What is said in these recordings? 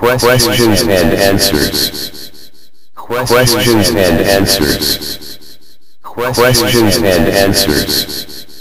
Questions and answers. Questions and answers. Questions and answers.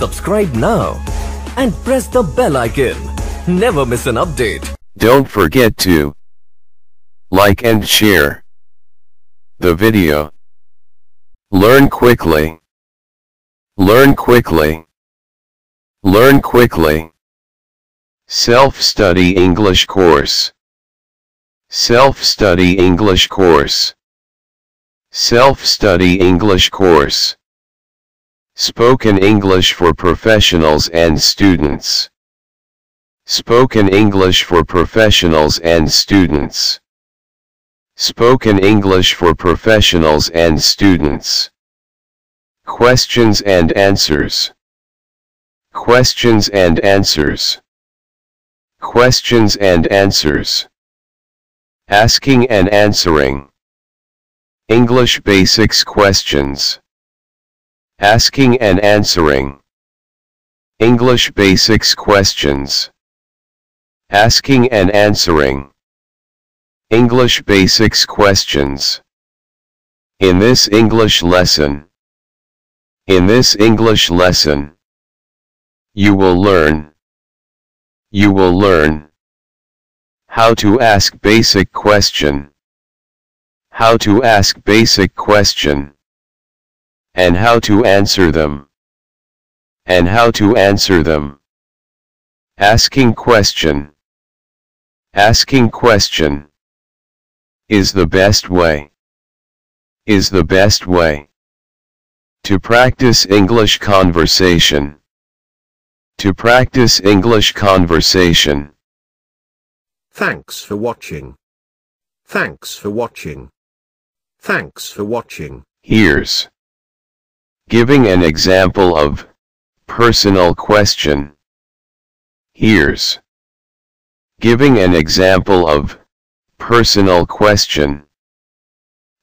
Subscribe now and press the bell icon. Never miss an update. Don't forget to like and share the video. Learn quickly. Learn quickly. Learn quickly. Self-study English course. Self-study English course. Self-study English course. Spoken English for professionals and students. Spoken English for professionals and students. Spoken English for professionals and students. Questions and answers. Questions and answers. Questions and answers. Asking and answering. English basics questions. Asking and answering. English basics questions. Asking and answering. English basics questions. In this English lesson. In this English lesson. You will learn. You will learn. How to ask basic question. How to ask basic question. And how to answer them. And how to answer them. Asking question. Asking question. Is the best way. Is the best way. To practice English conversation. To practice English conversation. Thanks for watching. Thanks for watching. Thanks for watching. Here's giving an example of personal question. Here's giving an example of personal question.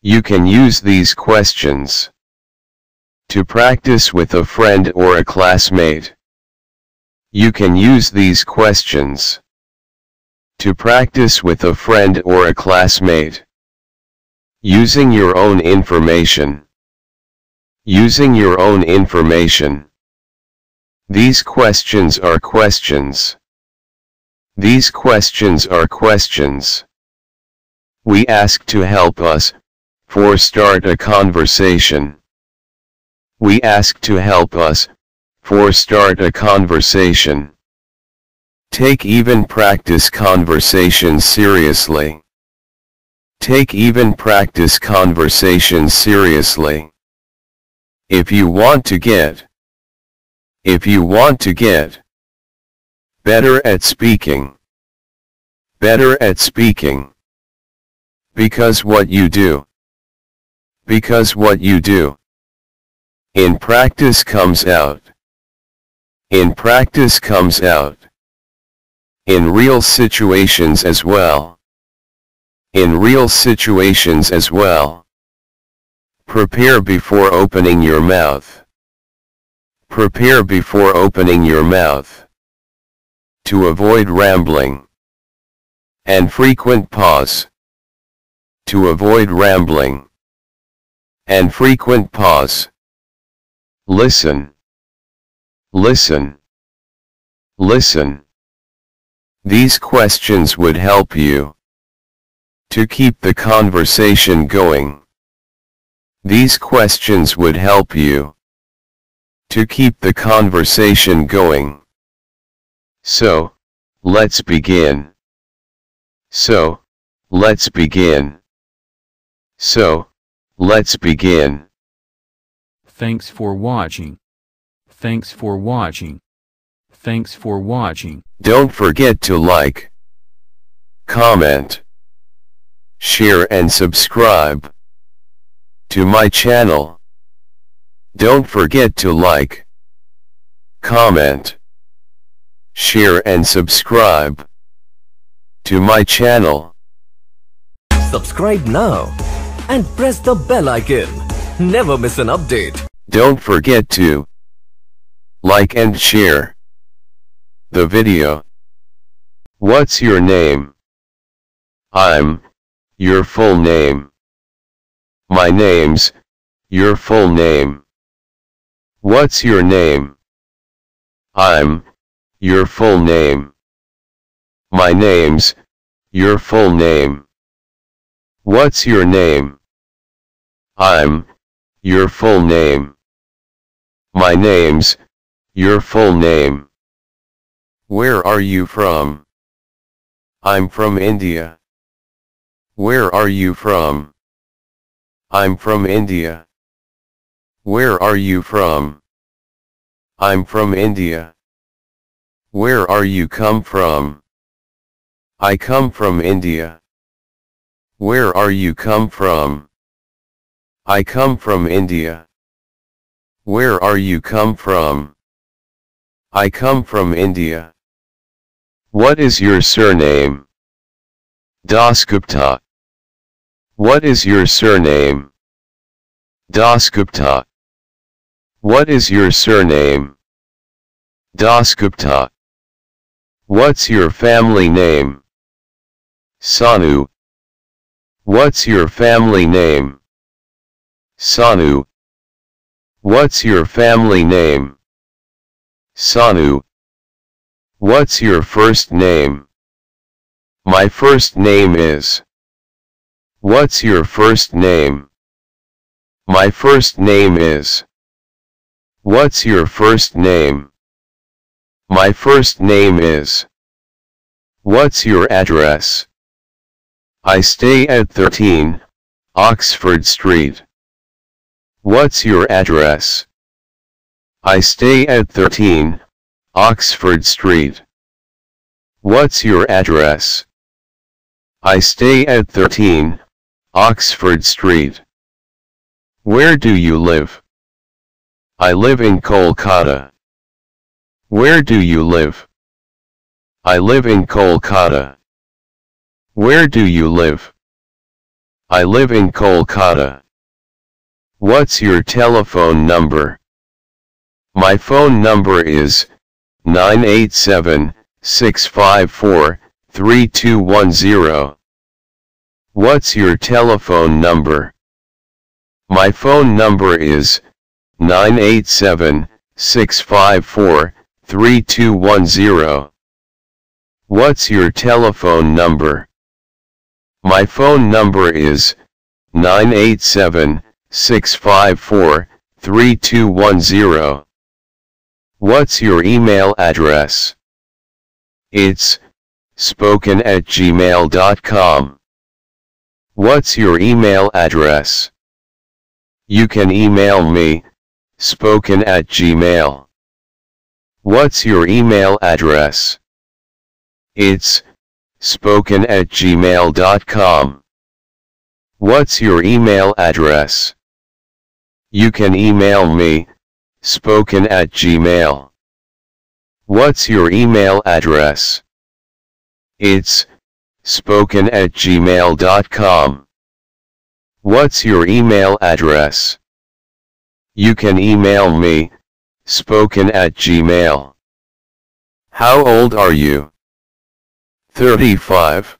You can use these questions to practice with a friend or a classmate. You can use these questions to practice with a friend or a classmate. Using your own information. Using your own information. These questions are questions. These questions are questions. We ask to help us, for start a conversation. We ask to help us, for start a conversation. Take even practice conversations seriously. Take even practice conversations seriously. If you want to get. If you want to get. Better at speaking. Better at speaking. Because what you do. Because what you do. In practice comes out. In practice comes out. In real situations as well. In real situations as well. Prepare before opening your mouth. Prepare before opening your mouth. To avoid rambling. And frequent pause. To avoid rambling. And frequent pause. Listen. Listen. Listen. These questions would help you to keep the conversation going. These questions would help you to keep the conversation going. So, let's begin. So, let's begin. So, let's begin. Thanks for watching. Thanks for watching. Thanks for watching. Don't forget to like, comment, share and subscribe to my channel. Don't forget to like, comment, share and subscribe. to my channel. Subscribe now and press the bell icon. Never miss an update. Don't forget to like and share the video. What's your name? I'm your full name. My name's your full name. What's your name? I'm your full name. My name's your full name. What's your name? I'm your full name. My name's your full name. Where are you from? I'm from India. Where are you from? I'm from India. Where are you from? I'm from India. Where are you come from? I come from India. Where are you come from? I come from India. Where are you come from? I come from India. What is your surname? Dasgupta. What is your surname? Dasgupta. What is your surname? Dasgupta. What's your family name? Sanu. What's your family name? Sanu. What's your family name? Sanu. What's your first name? My first name is. What's your first name? My first name is. What's your first name? My first name is. What's your address? I stay at 13, Oxford Street. What's your address? I stay at 13, Oxford Street. What's your address? I stay at 13, Oxford Street. Where do you live? I live in Kolkata. Where do you live? I live in Kolkata. Where do you live? I live in Kolkata. What's your telephone number? My phone number is 987 654 3210. What's your telephone number? My phone number is 987 654 3210. What's your telephone number? My phone number is 987 654 3210. What's your email address? It's spoken at gmail.com. What's your email address? You can email me, spoken at gmail. What's your email address? It's spoken at gmail.com. What's your email address? You can email me, spoken at gmail. What's your email address? It's spoken at gmail.com. What's your email address? You can email me, spoken at gmail. How old are you? 35.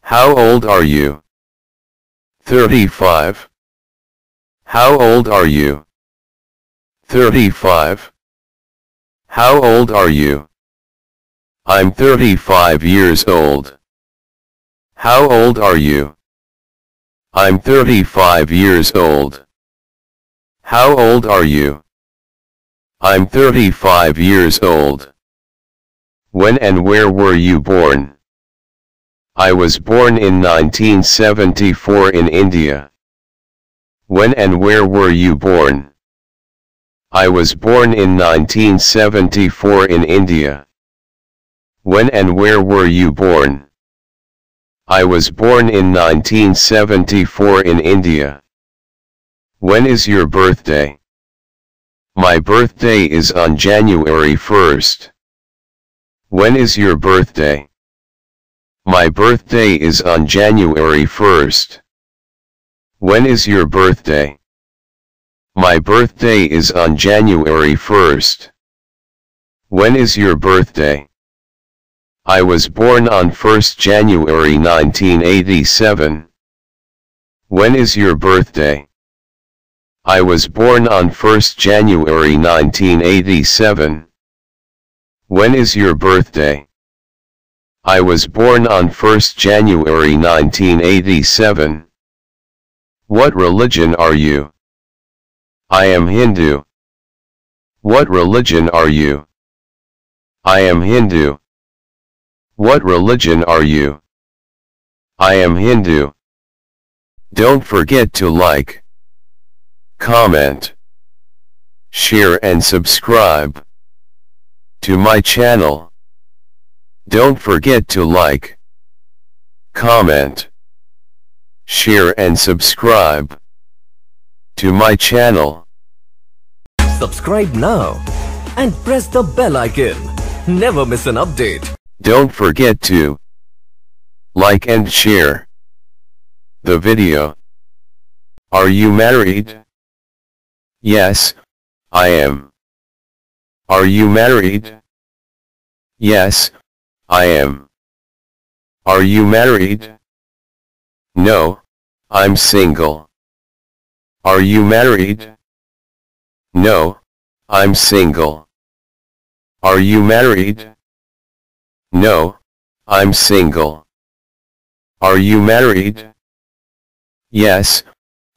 How old are you? 35. How old are you? 35. How old are you? I'm 35 years old. How old are you? I'm 35 years old. How old are you? I'm 35 years old. When and where were you born? I was born in 1974 in India. When and where were you born? I was born in 1974 in India. When and where were you born? I was born in 1974 in India. When is your birthday? My birthday is on January 1st. When is your birthday? My birthday is on January 1st. When is your birthday? My birthday is on January 1st. When is your birthday? I was born on 1st January 1987. When is your birthday? I was born on 1st January 1987. When is your birthday? I was born on 1st January 1987. What religion are you? I am Hindu. What religion are you? I am Hindu. What religion are you? I am Hindu. Don't forget to like, comment, share and subscribe to my channel. Don't forget to like, comment, share and subscribe to my channel. Subscribe now and press the bell icon. Never miss an update. Don't forget to like and share the video. Are you married? Yes, I am. Are you married? Yes, I am. Are you married? No, I'm single. Are you married? No, I'm single. Are you married? No, I'm single. Are you married? Yes,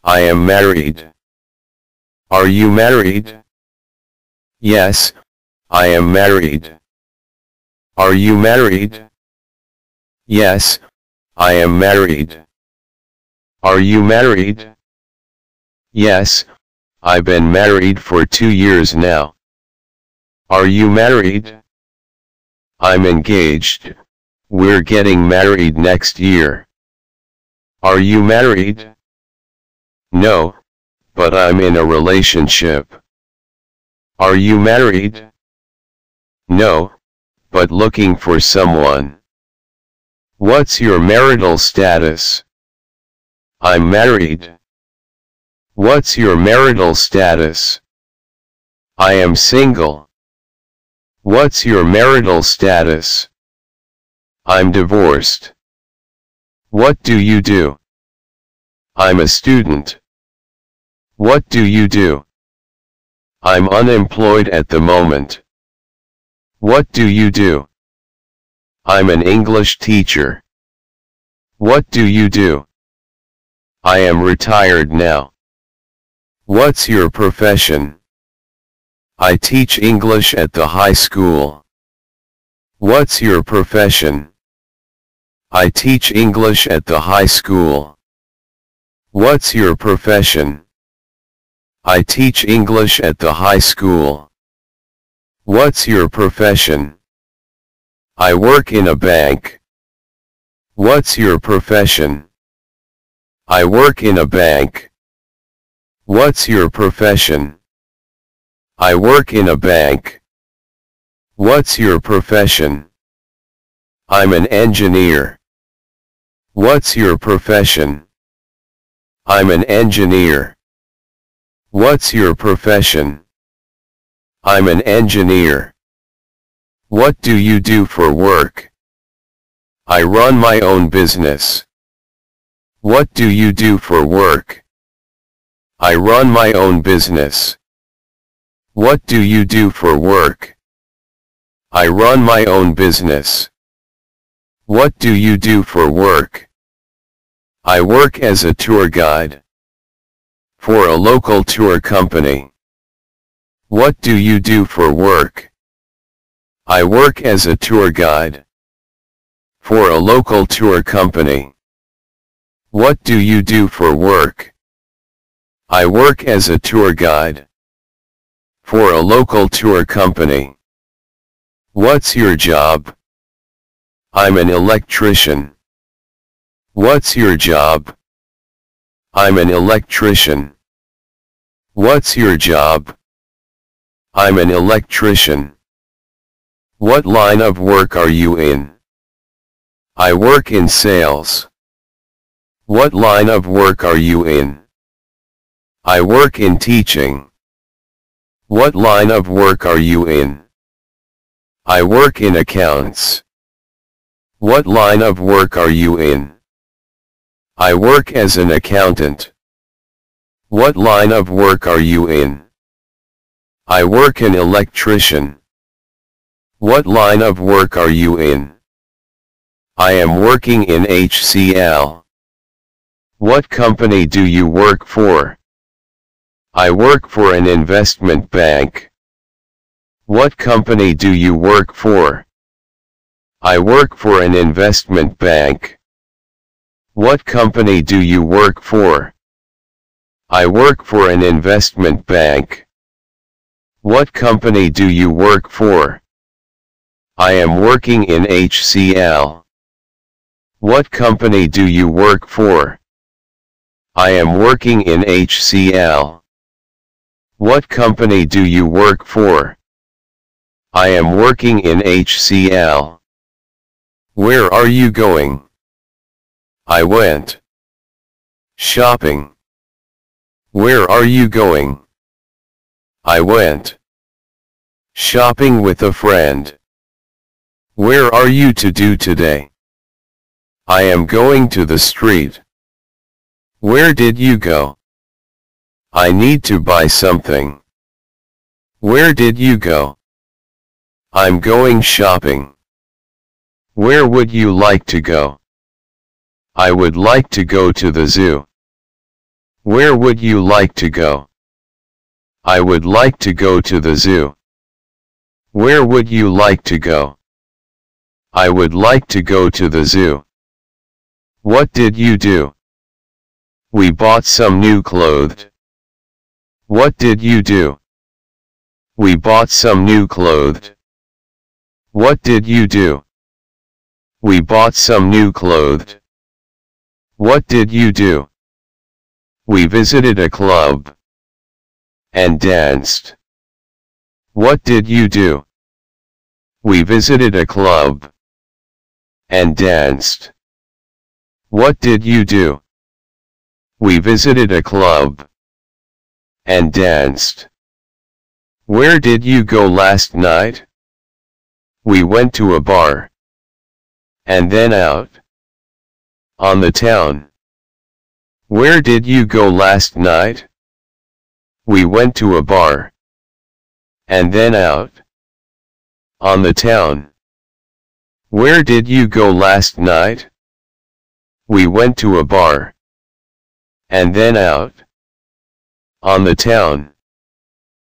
I am married. Are you married? Yes, I am married. Are you married? Yes, I am married. Are you married? Yes, I've been married for two years now. Are you married? I'm engaged. We're getting married next year. Are you married? No, but I'm in a relationship. Are you married? No, but looking for someone. What's your marital status? I'm married. What's your marital status? I am single. What's your marital status? I'm divorced. What do you do? I'm a student. What do you do? I'm unemployed at the moment. What do you do? I'm an English teacher. What do you do? I am retired now. What's your profession? I teach English at the high school. What's your profession? I teach English at the high school. What's your profession? I teach English at the high school. What's your profession? I work in a bank. What's your profession? I work in a bank. What's your profession? I work in a bank. What's your profession? I'm an engineer. What's your profession? I'm an engineer. What's your profession? I'm an engineer. What do you do for work? I run my own business. What do you do for work? I run my own business. What do you do for work? I run my own business. What do you do for work? I work as a tour guide. For a local tour company. What do you do for work? I work as a tour guide. For a local tour company. What do you do for work? I work as a tour guide. For a local tour company. What's your job? I'm an electrician. What's your job? I'm an electrician. What's your job? I'm an electrician. What line of work are you in? I work in sales. What line of work are you in? I work in teaching. What line of work are you in? I work in accounts. What line of work are you in? I work as an accountant. What line of work are you in? I work an electrician. What line of work are you in? I am working in HCL. What company do you work for? I work for an investment bank. What company do you work for? I work for an investment bank. What company do you work for? I work for an investment bank. What company do you work for? I am working in HCL. What company do you work for? I am working in HCL. What company do you work for? I am working in HCL. Where are you going? I went. Shopping. Where are you going? I went. Shopping with a friend. Where are you to do today? I am going to the street. Where did you go? I need to buy something. Where did you go? I'm going shopping. Where would you like to go? I would like to go to the zoo. Where would you like to go? I would like to go to the zoo. Where would you like to go? I would like to go to the zoo. What did you do? We bought some new clothes. What did you do? We bought some new clothes. What did you do? We bought some new clothes. What did you do? We visited a club. And danced. What did you do? We visited a club. And danced. What did you do? We visited a club. And danced. Where did you go last night? We went to a bar. And then out. On the town. Where did you go last night? We went to a bar. And then out. On the town. Where did you go last night? We went to a bar. And then out. On the town.